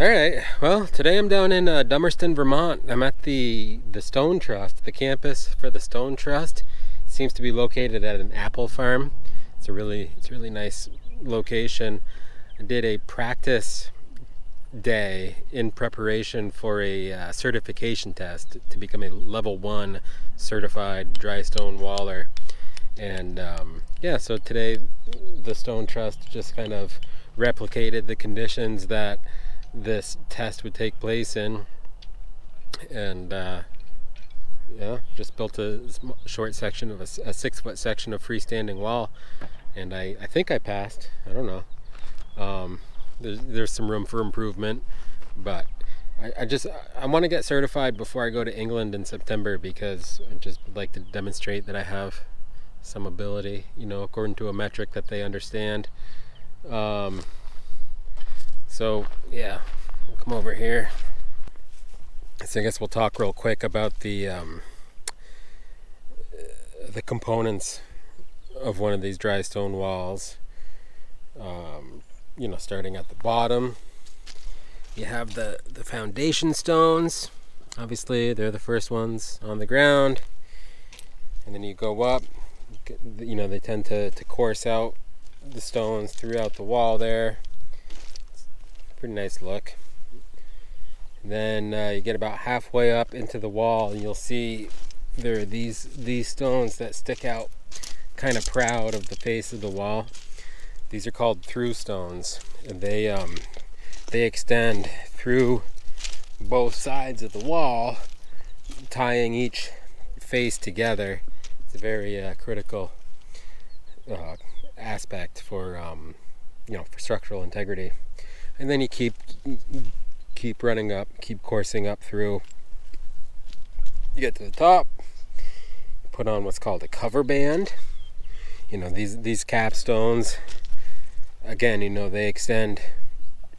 All right. Well, today I'm down in uh, Dummerston, Vermont. I'm at the the Stone Trust, the campus for the Stone Trust. It seems to be located at an apple farm. It's a really it's a really nice location. I did a practice day in preparation for a uh, certification test to become a level one certified dry stone waller. And um, yeah, so today the Stone Trust just kind of replicated the conditions that this test would take place in. And uh, yeah just built a short section of a, a, six foot section of freestanding wall. And I, I think I passed. I don't know. Um, there's, there's some room for improvement but I, I just I want to get certified before I go to England in September because I just like to demonstrate that I have some ability you know according to a metric that they understand. Um, so yeah, we'll come over here. So I guess we'll talk real quick about the um, the components of one of these dry stone walls. Um, you know, starting at the bottom, you have the the foundation stones. Obviously, they're the first ones on the ground, and then you go up. You know, they tend to to course out the stones throughout the wall there pretty nice look. then uh, you get about halfway up into the wall and you'll see there are these these stones that stick out kind of proud of the face of the wall. These are called through stones and they um, they extend through both sides of the wall tying each face together. It's a very uh, critical uh, aspect for um, you know for structural integrity and then you keep keep running up keep coursing up through. You get to the top put on what's called a cover band. You know these these capstones again you know they extend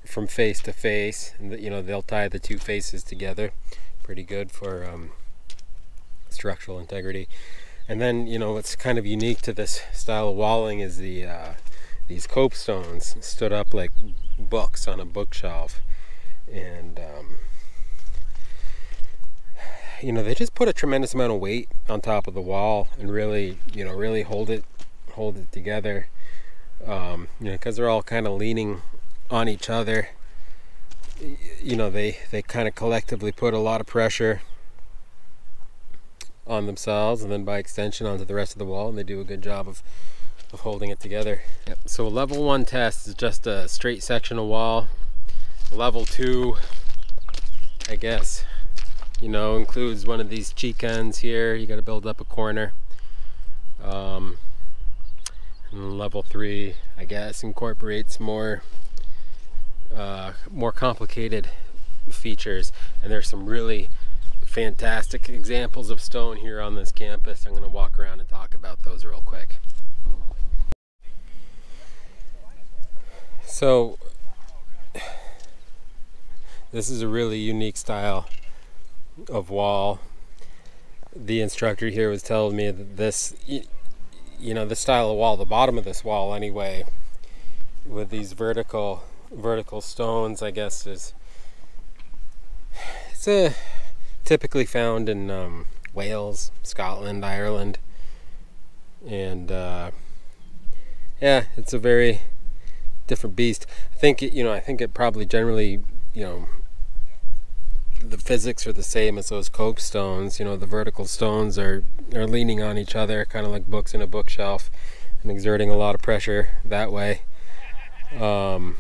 from face to face and you know they'll tie the two faces together. Pretty good for um, structural integrity. And then you know what's kind of unique to this style of walling is the uh, these copestones stood up like books on a bookshelf and um, you know they just put a tremendous amount of weight on top of the wall and really you know really hold it hold it together. Um, you know because they're all kind of leaning on each other you know they they kind of collectively put a lot of pressure on themselves and then by extension onto the rest of the wall and they do a good job of of holding it together. Yep. So level one test is just a straight section of wall. Level two, I guess, you know, includes one of these cheek ends here. You got to build up a corner. Um, and level three, I guess, incorporates more uh, more complicated features. And there's some really fantastic examples of stone here on this campus. I'm going to walk around and talk about those real quick. So this is a really unique style of wall. The instructor here was telling me that this, you know, the style of wall, the bottom of this wall anyway, with these vertical vertical stones, I guess is it's a typically found in um, Wales, Scotland, Ireland, and uh, yeah, it's a very different beast. I think it, you know, I think it probably generally, you know, the physics are the same as those cope stones. You know, the vertical stones are are leaning on each other, kind of like books in a bookshelf, and exerting a lot of pressure that way. Um,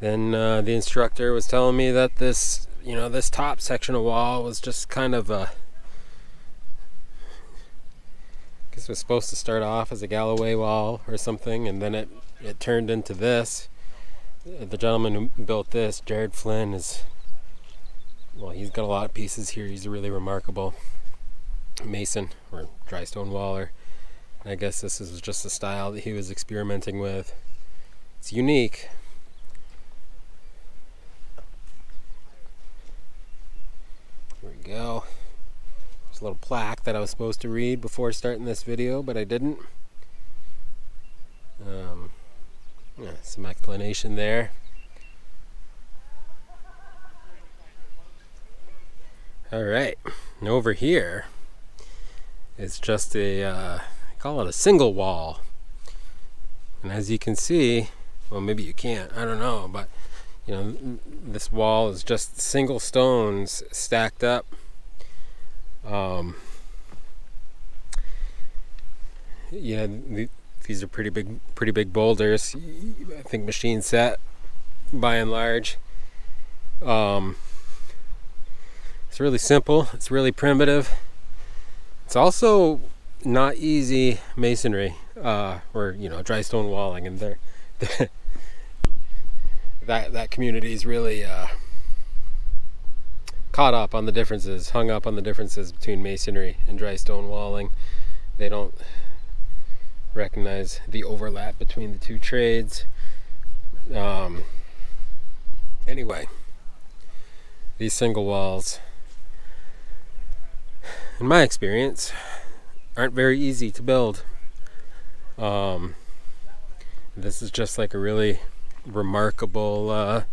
then uh, the instructor was telling me that this, you know, this top section of wall was just kind of a This was supposed to start off as a Galloway wall or something, and then it, it turned into this. The gentleman who built this, Jared Flynn, is well, he's got a lot of pieces here. He's a really remarkable mason or dry stone waller. I guess this is just the style that he was experimenting with. It's unique. Here we go a little plaque that I was supposed to read before starting this video, but I didn't. Um, yeah, some explanation there. All right, and over it's just a, uh, call it a single wall. And as you can see, well, maybe you can't, I don't know, but you know, this wall is just single stones stacked up um, yeah, these are pretty big, pretty big boulders. I think machine set by and large. Um, it's really simple. It's really primitive. It's also not easy masonry, uh, or you know, dry stone walling, and there, that that community is really uh, caught up on the differences, hung up on the differences between masonry and dry stone walling. They don't recognize the overlap between the two trades. Um, anyway, these single walls in my experience, aren't very easy to build. Um, this is just like a really remarkable uh,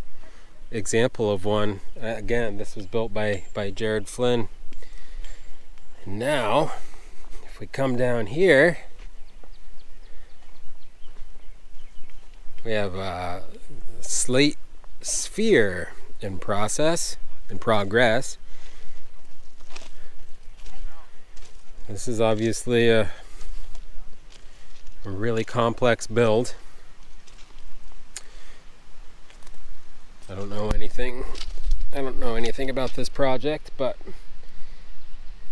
example of one. Uh, again, this was built by, by Jared Flynn. Now, if we come down here, we have a slate sphere in process, in progress. This is obviously a, a really complex build. I don't know anything. I don't know anything about this project, but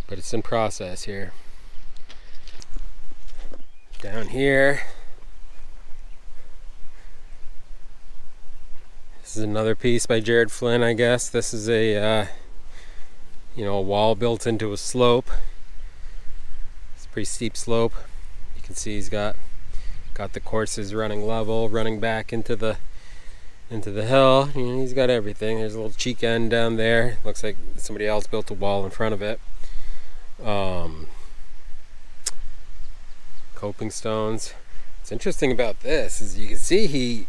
but it's in process here. Down here. This is another piece by Jared Flynn, I guess. This is a uh, you know, a wall built into a slope It's a pretty steep slope. You can see he's got got the courses running level, running back into the into the hill. You know, he's got everything. There's a little cheek end down there. Looks like somebody else built a wall in front of it. Um, coping stones. What's interesting about this is you can see he,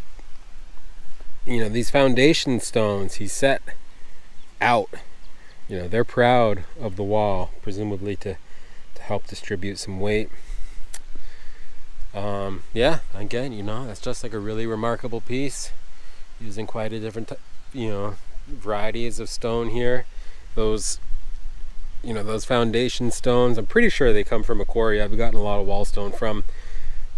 you know, these foundation stones he set out. You know, they're proud of the wall, presumably to to help distribute some weight. Um, yeah, again, you know, that's just like a really remarkable piece using quite a different, you know, varieties of stone here. Those, you know, those foundation stones, I'm pretty sure they come from a quarry I've gotten a lot of wall stone from.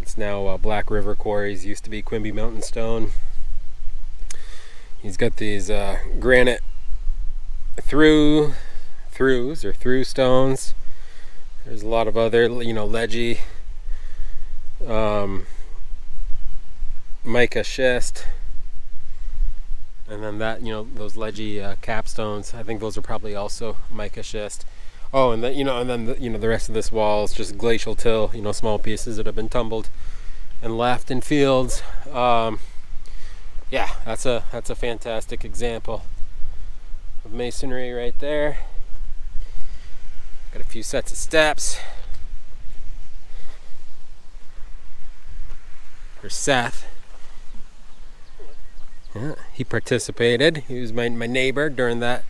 It's now uh, Black River Quarries, used to be Quimby Mountain Stone. He's got these uh, granite through throughs or through stones there's a lot of other, you know, ledgy, um, mica schist, and then that, you know, those ledgy uh, capstones. I think those are probably also mica schist. Oh, and then you know, and then the, you know the rest of this wall is just glacial till, you know, small pieces that have been tumbled and left in fields. Um, yeah, that's a that's a fantastic example of masonry right there. Got a few sets of steps. For Seth. Yeah, he participated. He was my, my neighbor during that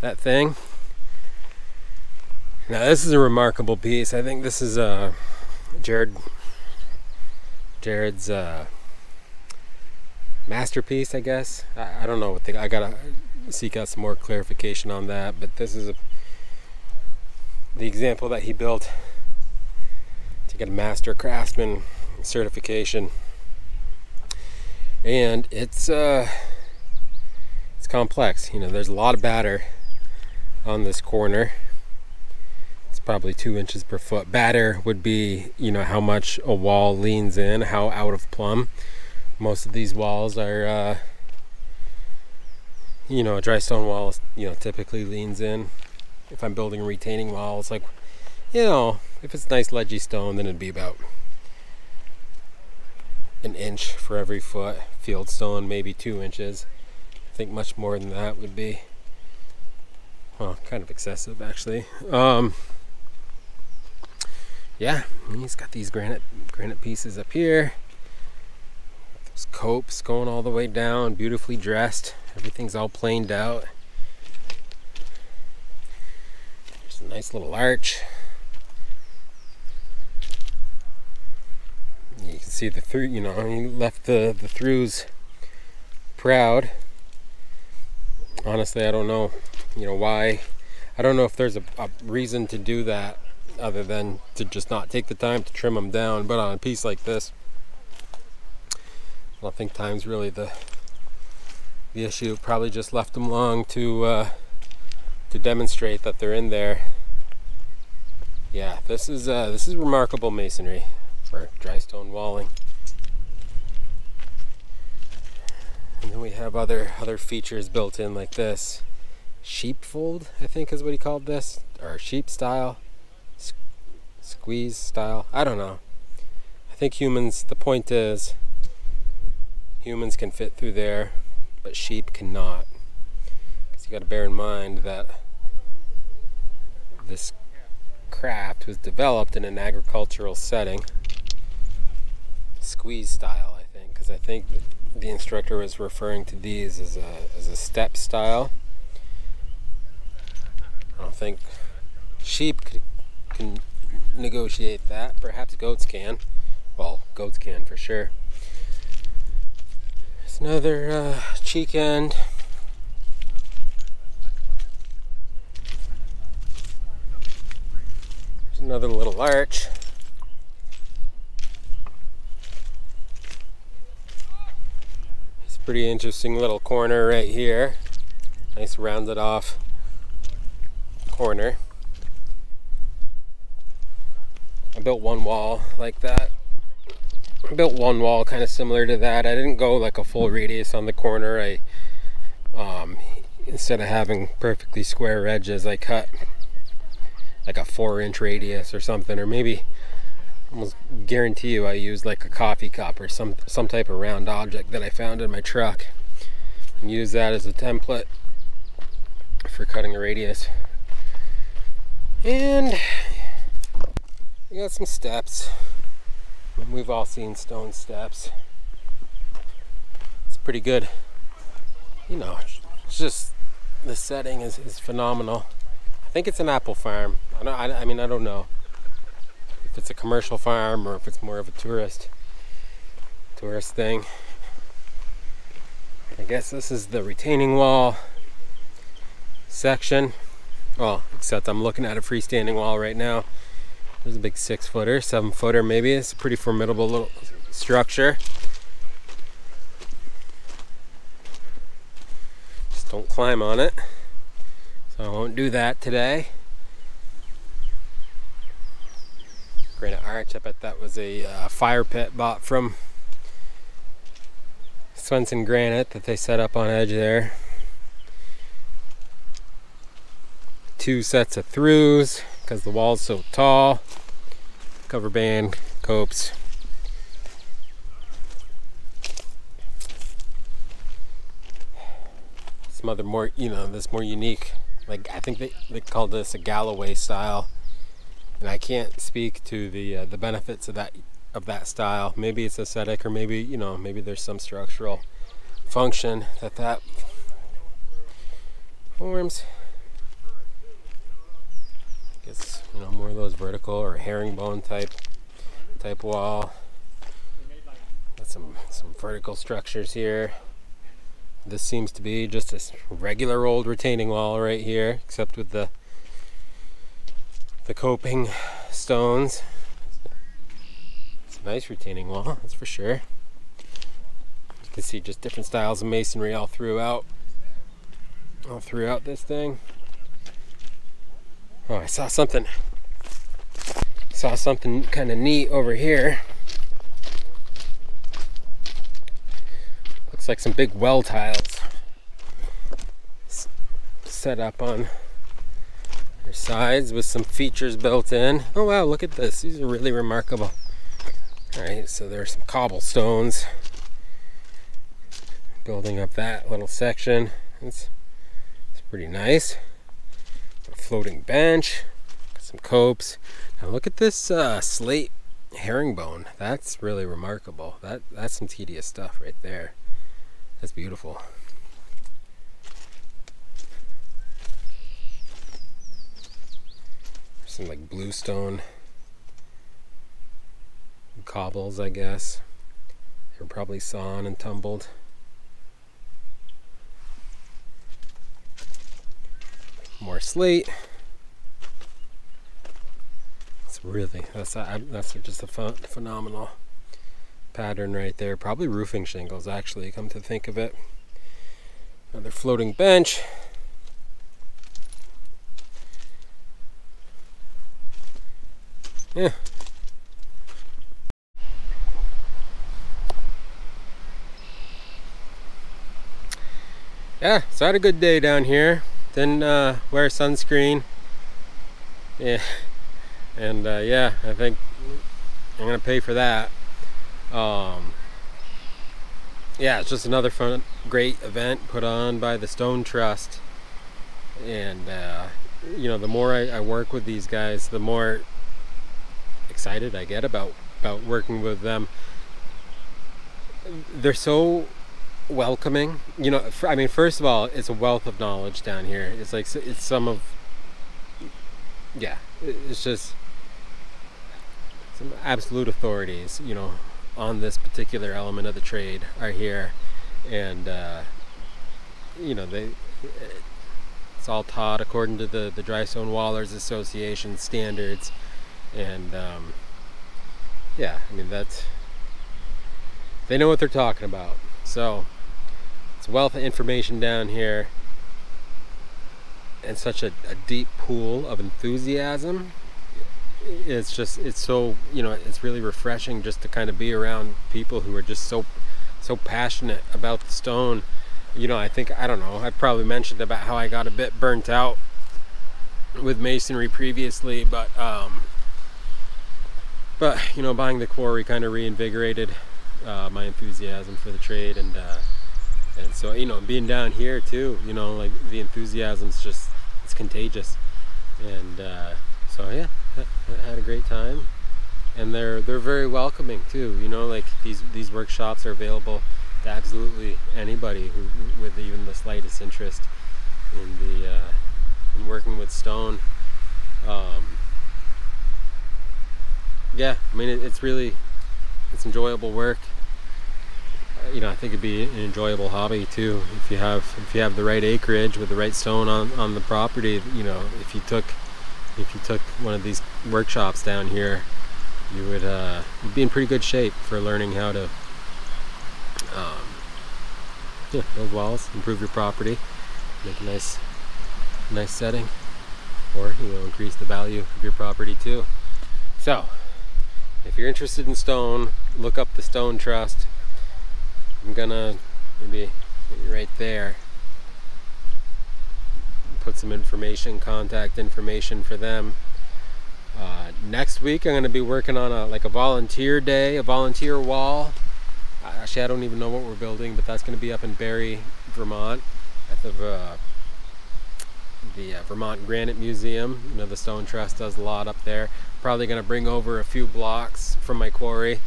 that thing. Now this is a remarkable piece. I think this is uh, Jared Jared's uh, masterpiece, I guess. I, I don't know what the, I gotta seek out some more clarification on that, but this is a the example that he built to get a master craftsman certification and it's uh it's complex. You know there's a lot of batter on this corner. It's probably two inches per foot. Batter would be you know how much a wall leans in how out of plumb. Most of these walls are uh you know a dry stone wall you know typically leans in. If I'm building a retaining wall, it's like, you know, if it's nice ledgy stone, then it'd be about an inch for every foot. Field stone, maybe two inches. I think much more than that would be, well, kind of excessive actually. Um, yeah, he's got these granite granite pieces up here. Those copes going all the way down, beautifully dressed. Everything's all planed out. There's a nice little arch. You can see the through, you know, he left the, the throughs proud. Honestly, I don't know, you know, why. I don't know if there's a, a reason to do that other than to just not take the time to trim them down. But on a piece like this, I don't think time's really the the issue. Probably just left them long to uh, to demonstrate that they're in there. Yeah, this is uh, this is remarkable masonry for dry stone walling. And then we have other other features built in like this. Sheepfold, I think is what he called this, or sheep stile, squeeze stile. I don't know. I think humans. The point is, humans can fit through there, but sheep cannot. Because you got to bear in mind that this craft was developed in an agricultural setting, squeeze stile, I think, because I think the instructor was referring to these as a, as a step stile. I don't think sheep can negotiate that. Perhaps goats can. Well, goats can for sure. There's another uh, cheek end. There's another little arch. It's a pretty interesting little corner right here. Nice rounded off corner. I built one wall like that. I built one wall kind of similar to that. I didn't go like a full radius on the corner. I um, instead of having perfectly square edges, I cut like a four inch radius or something, or maybe almost guarantee you I used like a coffee cup or some some type of round object that I found in my truck and use that as a template for cutting a radius. And we got some steps. We've all seen stone steps. It's pretty good. You know, it's just the setting is, is phenomenal. I think it's an apple farm. I, don't, I, I mean, I don't know if it's a commercial farm or if it's more of a tourist tourist thing. I guess this is the retaining wall section. Well, except I'm looking at a freestanding wall right now. There's a big six footer, seven footer maybe. It's a pretty formidable little structure. Just don't climb on it. So I won't do that today. Granite arch, I bet that was a uh, fire pit bought from Swenson Granite that they set up on edge there. Two sets of throughs because the wall's so tall. Cover band, copes. Some other more, you know, this more unique, like I think they, they call this a Galloway style. And I can't speak to the uh, the benefits of that of that style. Maybe it's aesthetic, or maybe you know, maybe there's some structural function that that forms. It's you know more of those vertical or herringbone type type wall. Got some some vertical structures here. This seems to be just a regular old retaining wall right here, except with the the coping stones. It's a nice retaining wall, that's for sure. You can see just different styles of masonry all throughout all throughout this thing. Oh, I saw something. Saw something kind of neat over here. Looks like some big well tiles set up on sides with some features built in. Oh wow, look at this. These are really remarkable. Alright, so there's some cobblestones building up that little section. It's, it's pretty nice A floating bench, some copes. Now look at this uh, slate herringbone. That's really remarkable. That that's some tedious stuff right there. That's beautiful. Some like bluestone cobbles, I guess. They're probably sawn and tumbled. More slate. It's really that's a, that's just a fun, phenomenal pattern right there. Probably roofing shingles, actually. Come to think of it. Another floating bench. Yeah. Yeah, so I had a good day down here. Didn't uh, wear sunscreen. Yeah, and uh, yeah, I think I'm gonna pay for that. Um, yeah, it's just another fun, great event put on by the Stone Trust. And uh, you know, the more I, I work with these guys, the more excited I get about about working with them. They're so welcoming. You know, I mean, first of all, it's a wealth of knowledge down here. It's like it's some of, yeah, it's just some absolute authorities. You know, on this particular element of the trade are here, and uh, you know they. It's all taught according to the the Dry Stone Wallers Association standards and um, yeah, I mean that's they know what they're talking about. So it's wealth of information down here, and such a, a deep pool of enthusiasm. It's just it's so you know it's really refreshing just to kind of be around people who are just so so passionate about the stone. You know, I think I don't know. I probably mentioned about how I got a bit burnt out with masonry previously, but um, but you know buying the quarry kind of reinvigorated uh, my enthusiasm for the trade and uh, and so you know being down here too you know like the enthusiasm's just it's contagious. And uh, so yeah had a great time. And they're they're very welcoming too you know like these these workshops are available to absolutely anybody who with even the slightest interest in the uh, in working with stone. Um, yeah, I mean, it, it's really, it's enjoyable work. Uh, you know, I think it'd be an enjoyable hobby too if you have if you have the right acreage with the right stone on on the property. You know, if you took if you took one of these workshops down here, you would uh, you'd be in pretty good shape for learning how to um, yeah, build walls, improve your property, make a nice nice setting, or you know increase the value of your property too. So if you're interested in stone, look up the Stone Trust. I'm gonna maybe, right there put some information, contact information for them. Uh, next week I'm to be working on a like a volunteer day, a volunteer wall. Actually, I don't even know what we're building, but that's to be up in Barre, Vermont, at the uh, the uh, Vermont Granite Museum. You know, the Stone Trust does a lot up there. Probably going to bring over a few blocks from my quarry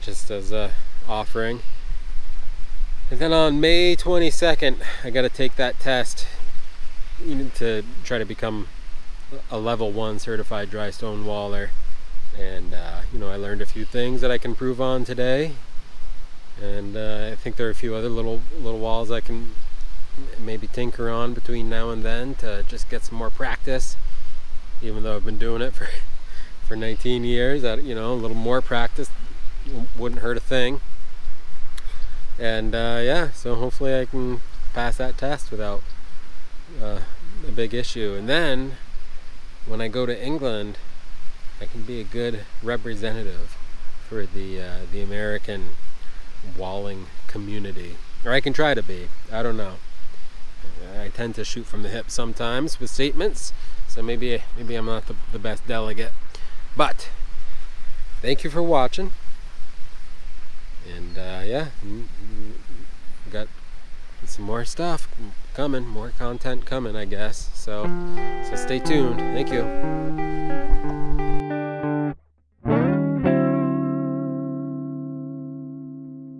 just as a offering. And then on May 22nd, I got to take that test to try to become a level one certified dry stone waller. And, uh, you know, I learned a few things that I can prove on today. And uh, I think there are a few other little little walls I can maybe tinker on between now and then to just get some more practice even though I've been doing it for for 19 years that you know a little more practice wouldn't hurt a thing. And uh, yeah so hopefully I can pass that test without uh, a big issue. And then when I go to England I can be a good representative for the uh, the American walling community. Or I can try to be. I don't know. I tend to shoot from the hip sometimes with statements, so maybe maybe I'm not the, the best delegate. But thank you for watching, and uh, yeah, got some more stuff coming, more content coming, I guess. So so stay tuned. Thank you.